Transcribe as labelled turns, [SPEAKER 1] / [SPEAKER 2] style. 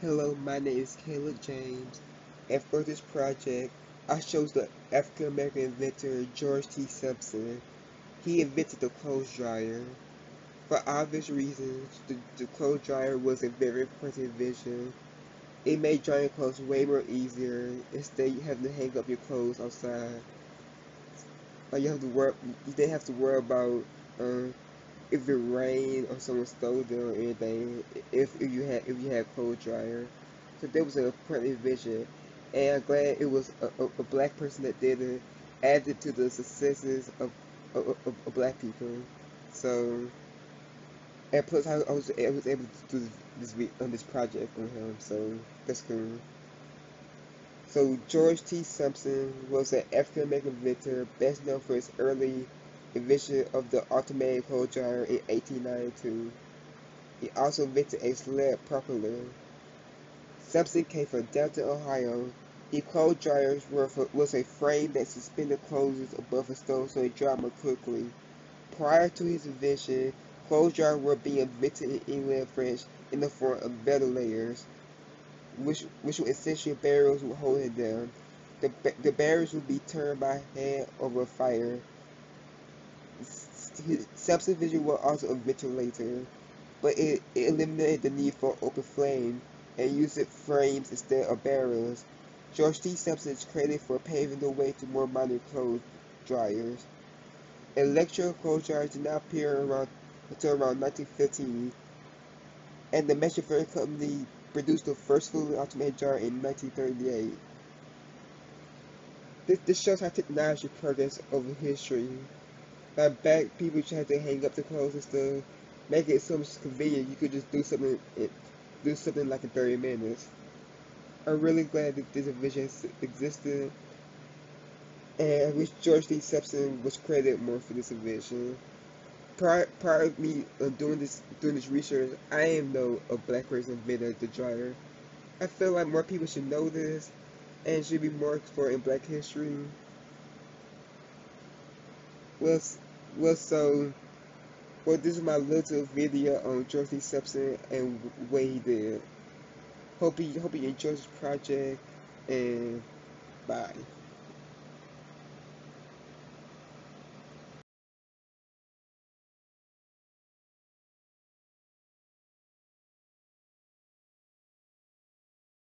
[SPEAKER 1] Hello, my name is Caleb James, and for this project, I chose the African American inventor George T. Sampson. He invented the clothes dryer. For obvious reasons, the, the clothes dryer was a very important invention. It made drying clothes way more easier instead of having to hang up your clothes outside. Like you have to work, you didn't have to worry about uh, if it rained or someone stole them or anything, if, if you had if you had clothes dryer. So that was an important invention, and I'm glad it was a, a, a black person that did it, added to the successes of of, of, of black people. So, and plus I, I was I was able to do this on this project on him. So that's cool. So George T. Sampson was an African American inventor, best known for his early invention of the automatic clothes dryer in 1892. He also invented a sled propeller. Sampson came from Delta, Ohio. The clothes dryers were for, was a frame that suspended clothes above a stove so it dried more quickly. Prior to his invention, clothes dryers were being invented in England and France in the form of ventilators, which, which were essentially barrels holding them. The, the barrels would be turned by hand over a fire. Subdivision was also a ventilator, but it, it eliminated the need for open flame and used it frames instead of barrels. George T. Sampson is credited for paving the way to more modern clothes dryers. Electric clothes dryers did not appear around, until around 1915, and the Metro Company produced the first fully automated dryer in 1938. This, this shows how technology progressed over history. Back, people tried to hang up the clothes and stuff. Make it so much convenient. You could just do something, do something like in 30 minutes. I'm really glad that this invention existed, and I wish George T. Sampson was credited more for this invention. Prior, prior to me uh, doing this doing this research, I am no a black person invented the dryer. I feel like more people should know this, and should be more explored in Black history. Well, well, so, well, this is my little video on George. Sampson and what he did. Hope you hope you enjoy this project, and bye.